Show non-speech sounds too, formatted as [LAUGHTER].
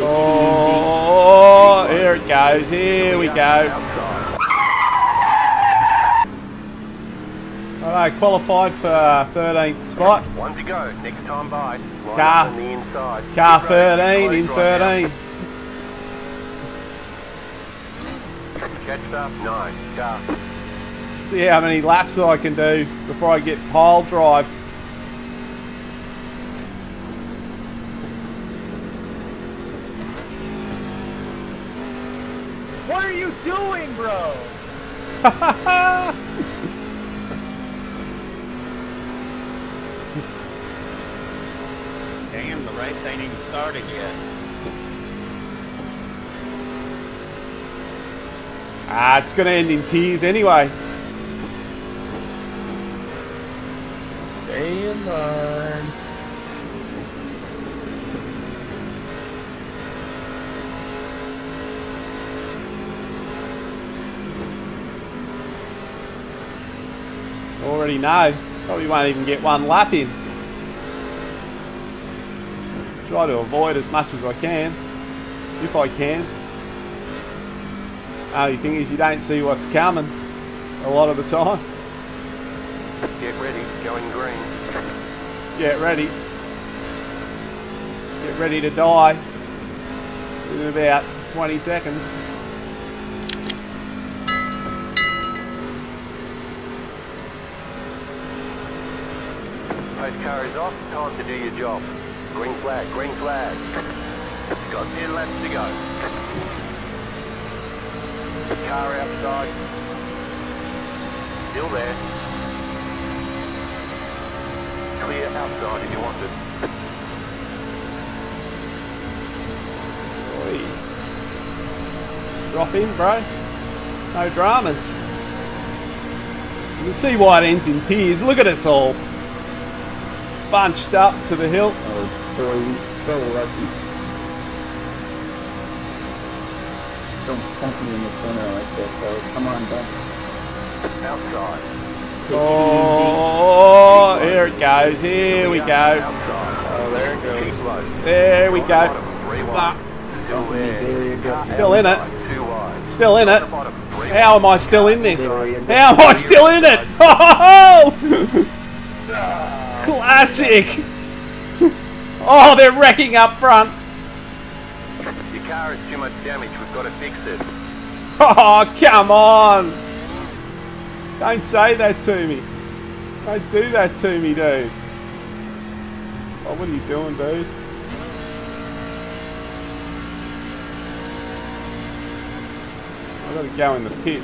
Oh, here it goes. Here we go. Alright, qualified for 13th spot. One to go. Next time by. Car. on the inside. Car 13 in 13. now. Catched up. Nine. Car. See how many laps I can do before I get pile drive. Are you doing, bro? [LAUGHS] Damn, the race ain't even started yet. Ah, it's going to end in tears anyway. Stay in line. Already know. Probably won't even get one lap in. Try to avoid as much as I can. If I can. Only thing is you don't see what's coming a lot of the time. Get ready. Going green. Get ready. Get ready to die in about 20 seconds. Race car is off. Time to do your job. Green flag. Green flag. Got 10 laps to go. Car outside. Still there. Clear outside if you want it. Oi. Drop in, bro. No dramas. You can see why it ends in tears. Look at us all. Bunched up to the hilt. Oh, so, so lucky. Don't pump me in the corner like this, so come on, back. Outside. Oh, here it goes. Here we go. Oh, there it goes. There we go. Still in it. Still in it. How am I still in this? How am I still in it? [LAUGHS] Oh! [LAUGHS] Classic! Oh, they're wrecking up front. Your car is too much damage. We've got to fix it. Oh, come on! Don't say that to me. Don't do that to me, dude. Oh, what are you doing, dude? I gotta go in the pit.